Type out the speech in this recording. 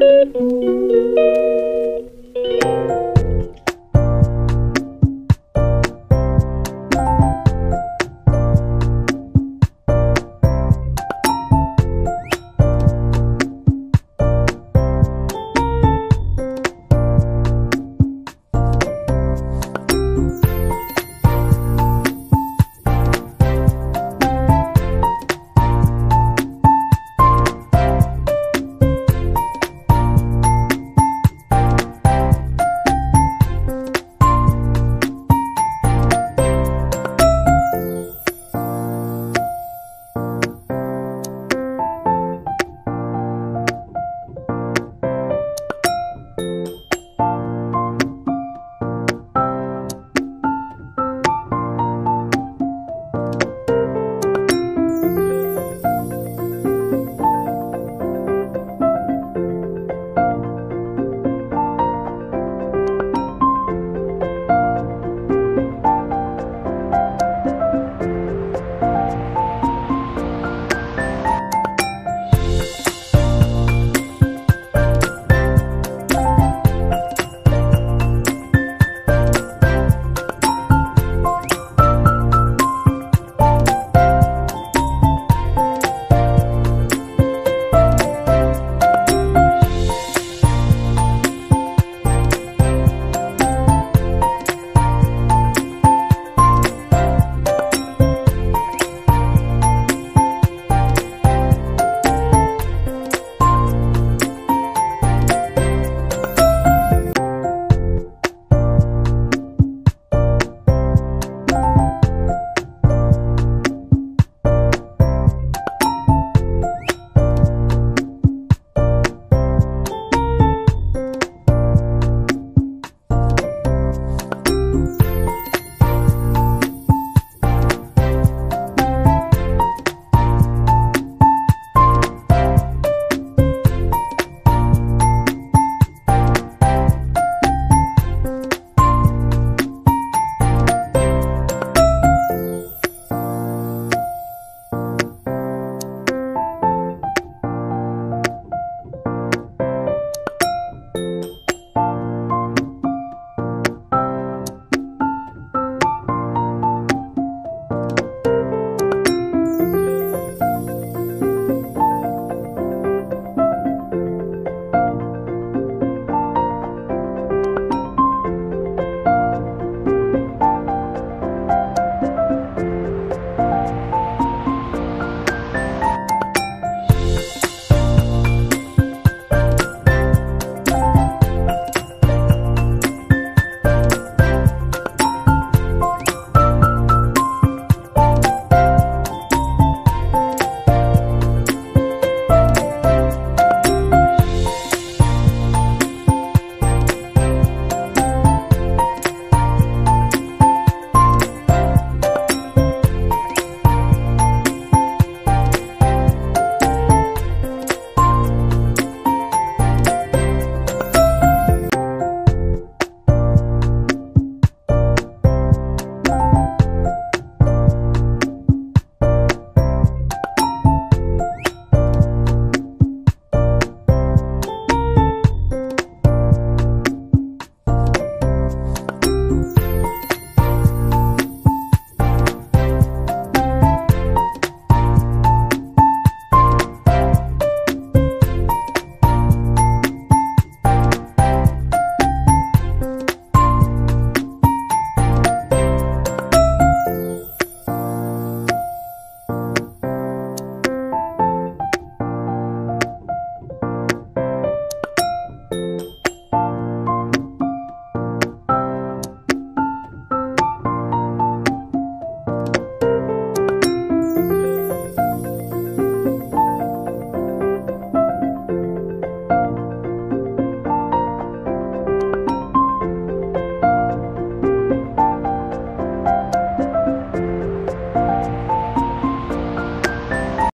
Música